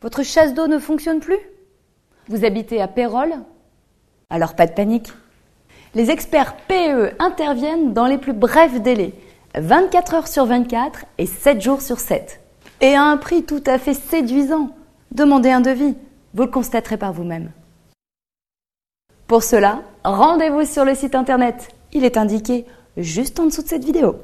Votre chasse d'eau ne fonctionne plus? Vous habitez à Pérol? Alors pas de panique. Les experts PE interviennent dans les plus brefs délais, 24 heures sur 24 et 7 jours sur 7. Et à un prix tout à fait séduisant. Demandez un devis, vous le constaterez par vous-même. Pour cela, rendez-vous sur le site internet. Il est indiqué juste en dessous de cette vidéo.